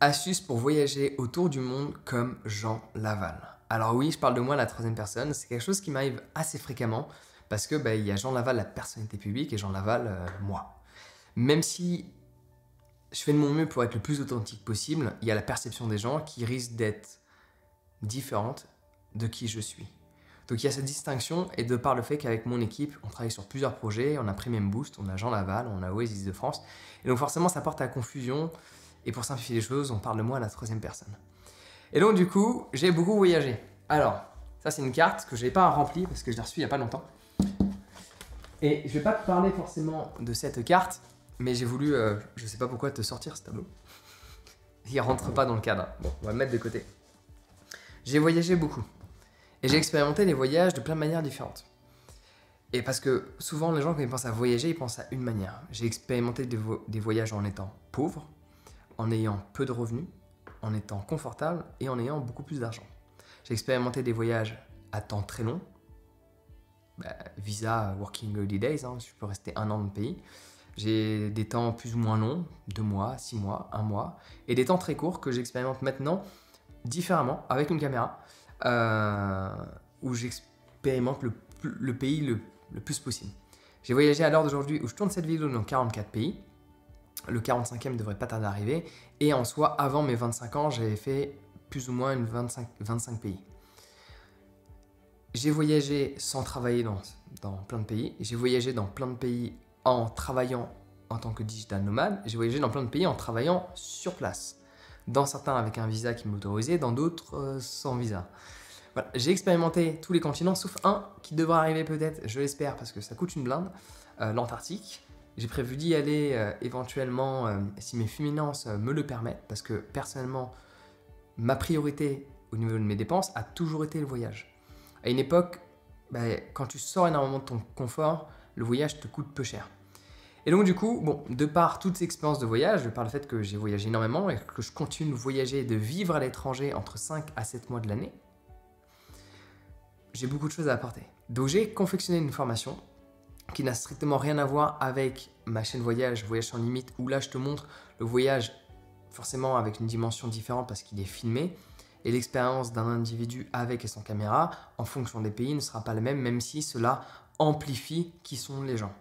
Astuce pour voyager autour du monde comme Jean Laval. Alors oui, je parle de moi à la troisième personne, c'est quelque chose qui m'arrive assez fréquemment parce que bah, il y a Jean Laval, la personnalité publique, et Jean Laval, euh, moi. Même si je fais de mon mieux pour être le plus authentique possible, il y a la perception des gens qui risque d'être différente de qui je suis. Donc il y a cette distinction, et de par le fait qu'avec mon équipe, on travaille sur plusieurs projets, on a Premium Boost, on a Jean Laval, on a Oasis de France, et donc forcément ça porte à confusion, et pour simplifier les choses, on parle de moi à la troisième personne. Et donc du coup, j'ai beaucoup voyagé. Alors, ça c'est une carte que je n'ai pas remplie parce que je l'ai reçue il n'y a pas longtemps. Et je vais pas te parler forcément de cette carte, mais j'ai voulu, euh, je sais pas pourquoi, te sortir ce tableau. Il rentre pas dans le cadre. Bon, on va le mettre de côté. J'ai voyagé beaucoup. Et j'ai expérimenté les voyages de plein de manières différentes. Et parce que souvent, les gens, quand ils pensent à voyager, ils pensent à une manière. J'ai expérimenté des voyages en étant pauvre, en ayant peu de revenus, en étant confortable et en ayant beaucoup plus d'argent. J'ai expérimenté des voyages à temps très long, bah, visa working holidays, hein, je peux rester un an dans le pays. J'ai des temps plus ou moins longs, deux mois, six mois, un mois, et des temps très courts que j'expérimente maintenant différemment avec une caméra, euh, où j'expérimente le, pays le, le plus possible. J'ai voyagé à l'heure d'aujourd'hui où je tourne cette vidéo dans 44 pays. Le 45e ne devrait pas tarder à arriver. Et en soi, avant mes 25 ans, j'avais fait plus ou moins une 25, 25 pays. J'ai voyagé sans travailler dans, plein de pays. J'ai voyagé dans plein de pays en travaillant en tant que digital nomade. J'ai voyagé dans plein de pays en travaillant sur place. Dans certains avec un visa qui m'autorisait, dans d'autres euh, sans visa. J'ai expérimenté tous les continents sauf un qui devra arriver peut-être, je l'espère, parce que ça coûte une blinde, euh, l'Antarctique. J'ai prévu d'y aller euh, éventuellement euh, si mes finances euh, me le permettent, parce que personnellement, ma priorité au niveau de mes dépenses a toujours été le voyage. À une époque, bah, quand tu sors énormément de ton confort, le voyage te coûte peu cher. Et donc du coup, bon, de par toutes ces expériences de voyage, par le fait que j'ai voyagé énormément et que je continue de voyager et de vivre à l'étranger entre 5 à 7 mois de l'année, j'ai beaucoup de choses à apporter. Donc j'ai confectionné une formation qui n'a strictement rien à voir avec ma chaîne voyage, Voyage sans limite, où là je te montre le voyage forcément avec une dimension différente parce qu'il est filmé, et l'expérience d'un individu avec et sans caméra, en fonction des pays, ne sera pas la même, même si cela amplifie qui sont les gens.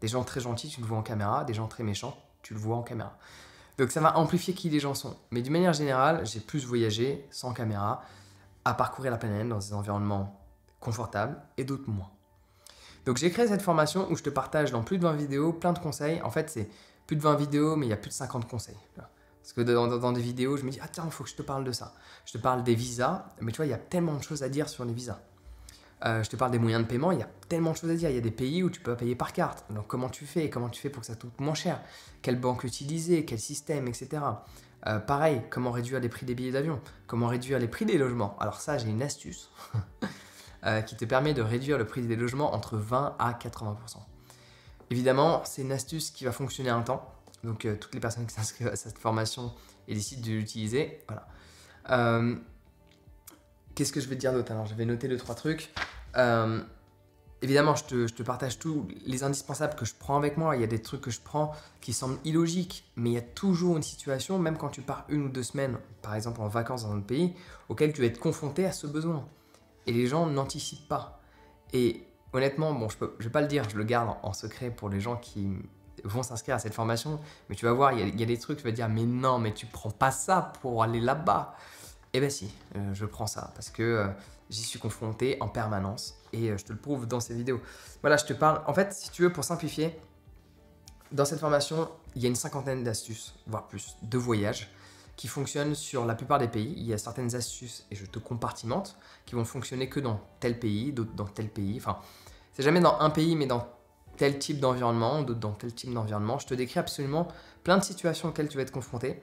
Des gens très gentils, tu le vois en caméra, des gens très méchants, tu le vois en caméra. Donc ça va amplifier qui les gens sont. Mais d'une manière générale, j'ai plus voyagé sans caméra, à parcourir la planète dans des environnements confortables et d'autres moins. Donc j'ai créé cette formation où je te partage dans plus de 20 vidéos plein de conseils. En fait, c'est plus de 20 vidéos, mais il y a plus de 50 conseils. Parce que dans, des vidéos, je me dis, ah tiens, il faut que je te parle de ça. Je te parle des visas, mais tu vois, il y a tellement de choses à dire sur les visas. Euh, je te parle des moyens de paiement, il y a tellement de choses à dire. Il y a des pays où tu peux payer par carte. Donc comment tu fais? Comment tu fais pour que ça coûte moins cher? Quelle banque utiliser? Quel système, etc. Euh, pareil, comment réduire les prix des billets d'avion? Comment réduire les prix des logements? Alors ça, j'ai une astuce. Euh, qui te permet de réduire le prix des logements entre 20 à 80%. Évidemment, c'est une astuce qui va fonctionner un temps. Donc, euh, toutes les personnes qui s'inscrivent à cette formation et décident de l'utiliser, voilà. Euh, qu'est-ce que je vais te dire d'autre Alors, j'avais noté deux, trois trucs. évidemment, je te, je te, partage tous les indispensables que je prends avec moi. Il y a des trucs que je prends qui semblent illogiques, mais il y a toujours une situation, même quand tu pars une ou deux semaines, par exemple en vacances dans un pays, auquel tu vas être confronté à ce besoin et les gens n'anticipent pas. Et honnêtement, bon, je ne vais pas le dire, je le garde en, secret pour les gens qui vont s'inscrire à cette formation, mais tu vas voir, il y, a des trucs, tu vas dire, mais non, mais tu prends pas ça pour aller là-bas. Eh ben si, euh, je prends ça, parce que euh, j'y suis confronté en permanence, et euh, je te le prouve dans ces vidéos. Voilà, je te parle, en fait, si tu veux, pour simplifier, dans cette formation, il y a une cinquantaine d'astuces, voire plus, de voyages qui fonctionnent sur la plupart des pays. Il y a certaines astuces, et je te compartimente, qui vont fonctionner que dans tel pays, d'autres dans tel pays. Enfin, c'est jamais dans un pays, mais dans tel type d'environnement, d'autres dans tel type d'environnement. Je te décris absolument plein de situations auxquelles tu vas être confronté.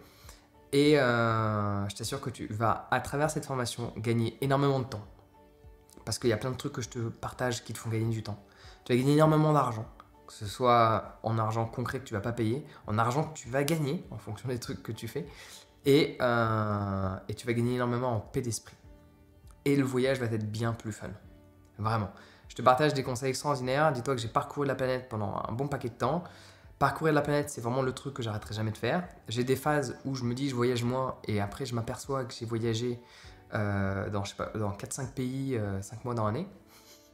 Et euh, je t'assure que tu vas, à travers cette formation, gagner énormément de temps. Parce qu'il y a plein de trucs que je te partage qui te font gagner du temps. Tu vas gagner énormément d'argent, que ce soit en argent concret que tu vas pas payer, en argent que tu vas gagner en fonction des trucs que tu fais, euh, et, tu vas gagner énormément en paix d'esprit. Et le voyage va être bien plus fun. Vraiment. Je te partage des conseils extraordinaires. Dis-toi que j'ai parcouru la planète pendant un bon paquet de temps. Parcourir la planète, c'est vraiment le truc que j'arrêterai jamais de faire. J'ai des phases où je me dis je voyage moins et après je m'aperçois que j'ai voyagé euh, dans, dans 4-5 pays 5 mois dans l'année.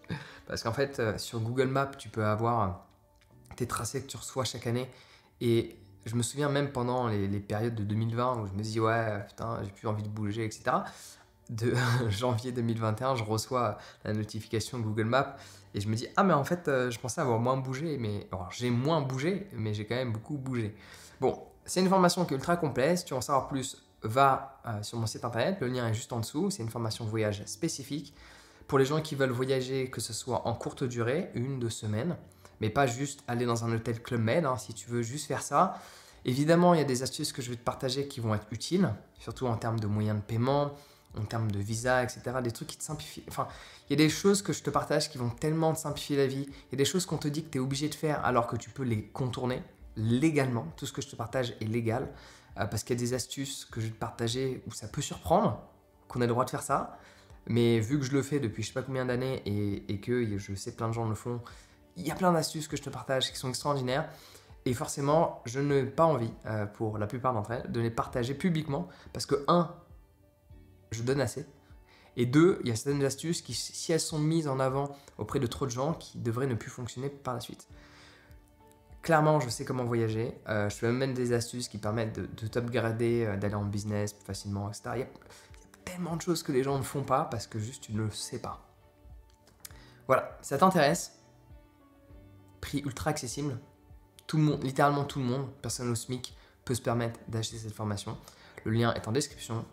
Parce qu'en fait, sur Google Maps, tu peux avoir tes tracés que tu reçois chaque année. Et je me souviens même pendant les, périodes de 2020 où je me dis ouais, putain, j'ai plus envie de bouger, etc de janvier 2021, je reçois la notification Google Maps et je me dis ah mais en fait euh, je pensais avoir moins bougé mais j'ai moins bougé mais j'ai quand même beaucoup bougé. Bon, c'est une formation qui est ultra complète, si tu veux en savoir plus, va euh, sur mon site internet, le lien est juste en dessous, c'est une formation voyage spécifique pour les gens qui veulent voyager que ce soit en courte durée, une deux semaines, mais pas juste aller dans un hôtel Club Med hein, si tu veux juste faire ça. Évidemment, il y a des astuces que je vais te partager qui vont être utiles, surtout en termes de moyens de paiement, en termes de visa, etc. Des trucs qui te simplifient. Enfin, il y a des choses que je te partage qui vont tellement te simplifier la vie. Il y a des choses qu'on te dit que tu es obligé de faire alors que tu peux les contourner légalement. Tout ce que je te partage est légal. Euh, parce qu'il y a des astuces que je vais te partager où ça peut surprendre qu'on ait le droit de faire ça. Mais vu que je le fais depuis je sais pas combien d'années et, que je sais plein de gens le font, il y a plein d'astuces que je te partage qui sont extraordinaires. Et forcément, je n'ai pas envie, euh, pour la plupart d'entre elles, de les partager publiquement. Parce que, un, je donne assez. Et deux, il y a certaines astuces qui, si elles sont mises en avant auprès de trop de gens, qui devraient ne plus fonctionner par la suite. Clairement, je sais comment voyager. Euh, je fais même des astuces qui permettent de, de t'upgrader, euh, d'aller en business plus facilement, etc. Il y, a, tellement de choses que les gens ne font pas parce que juste tu ne le sais pas. Voilà, ça t'intéresse Ultra accessible. Tout le monde, littéralement tout le monde, personne au SMIC, peut se permettre d'acheter cette formation. Le lien est en description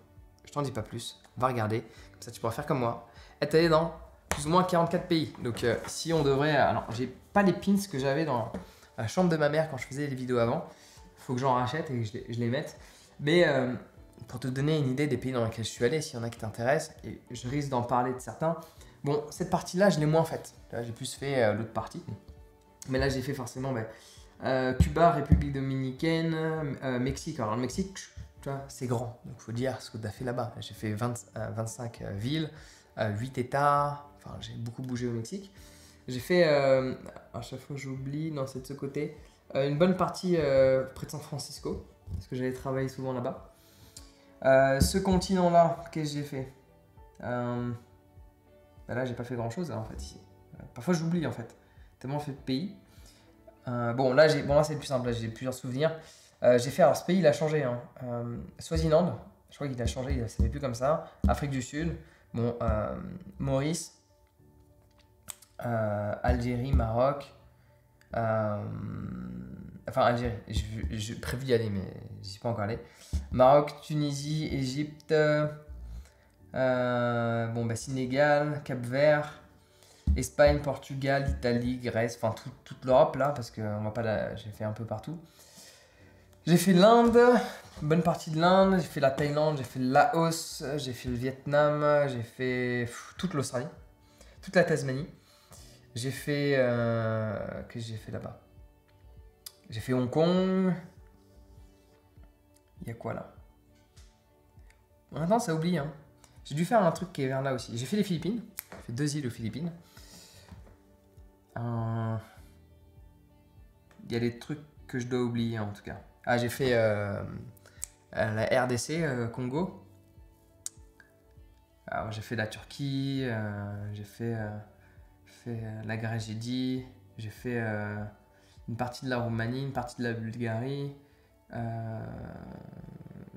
t'en dis pas plus, va regarder, comme ça tu pourras faire comme moi, être allé dans plus ou moins 44 pays. Donc euh, si on devrait... Alors j'ai pas les pins que j'avais dans la chambre de ma mère quand je faisais les vidéos avant, faut que j'en rachète et que je les, mette. Mais euh, pour te donner une idée des pays dans lesquels je suis allé, s'il y en a qui t'intéressent, et je risque d'en parler de certains, bon, cette partie-là, je l'ai moins faite. J'ai plus fait euh, l'autre partie. Mais là, j'ai fait forcément ben, Cuba, République Dominicaine, Mexique. Alors le Mexique, c'est grand. Donc, il faut dire ce que tu as fait là-bas. J'ai fait 25 euh, villes, 8 euh, États. Enfin, j'ai beaucoup bougé au Mexique. J'ai fait, euh, à chaque fois j'oublie, non, c'est de ce côté, une bonne partie près de San Francisco, parce que j'allais travailler souvent là-bas. ce continent-là, qu'est-ce que j'ai fait? Bah Là, j'ai pas fait grand-chose en fait. Parfois, j'oublie en fait. Tellement fait de pays. bon, là, bon, là c'est plus simple. J'ai plusieurs souvenirs. Euh, j'ai fait, alors ce pays il a changé. Hein. Euh, Swaziland, je crois qu'il a changé, il ne plus comme ça. Afrique du Sud, bon, euh, Maurice, Algérie, Maroc. enfin, Algérie, j'ai prévu d'y aller, mais j'y suis pas encore allé. Maroc, Tunisie, Égypte, bon, bah, Sénégal, Cap Vert. Espagne, Portugal, Italie, Grèce, enfin toute l'Europe là, parce que on va pas j'ai fait un peu partout. J'ai fait l'Inde, bonne partie de l'Inde, j'ai fait la Thaïlande, j'ai fait le Laos, j'ai fait le Vietnam, j'ai fait toute l'Australie, toute la Tasmanie. J'ai fait. Euh, qu'est-ce que j'ai fait là-bas? J'ai fait Hong Kong. Il y a quoi là? Maintenant, ça oublie. Hein. J'ai dû faire un truc qui est vers là aussi. J'ai fait les Philippines. J'ai fait deux îles aux Philippines. Euh, il y a des trucs que je dois oublier en tout cas. Ah, j'ai fait euh, la RDC, euh, Congo. Alors, j'ai fait la Turquie, euh, j'ai fait, fait la dit, j'ai fait une partie de la Roumanie, une partie de la Bulgarie,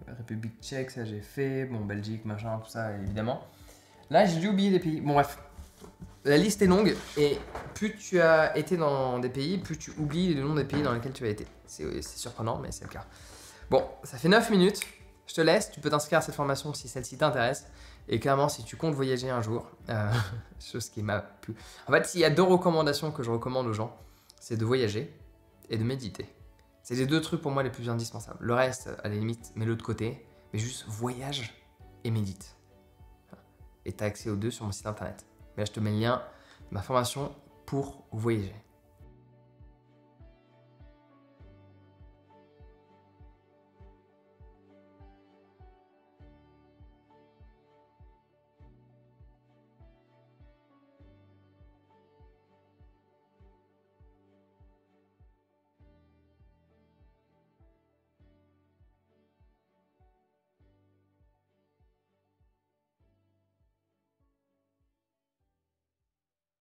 République tchèque, ça j'ai fait, bon, Belgique, machin, tout ça, évidemment. Là, j'ai dû oublier des pays. Bon, bref, la liste est longue et plus tu as été dans des pays, plus tu oublies le nom des pays dans lesquels tu as été. C'est surprenant, mais c'est le cas. Bon, ça fait 9 minutes. Je te laisse. Tu peux t'inscrire à cette formation si celle-ci t'intéresse. Et clairement, si tu comptes voyager un jour, euh, chose qui m'a plu. En fait, s'il y a deux recommandations que je recommande aux gens, c'est de voyager et de méditer. C'est les deux trucs pour moi les plus indispensables. Le reste, à la limite, mets-le de côté. Mais juste voyage et médite. Et tu as accès aux deux sur mon site internet. Mais là, je te mets le lien de ma formation pour voyager.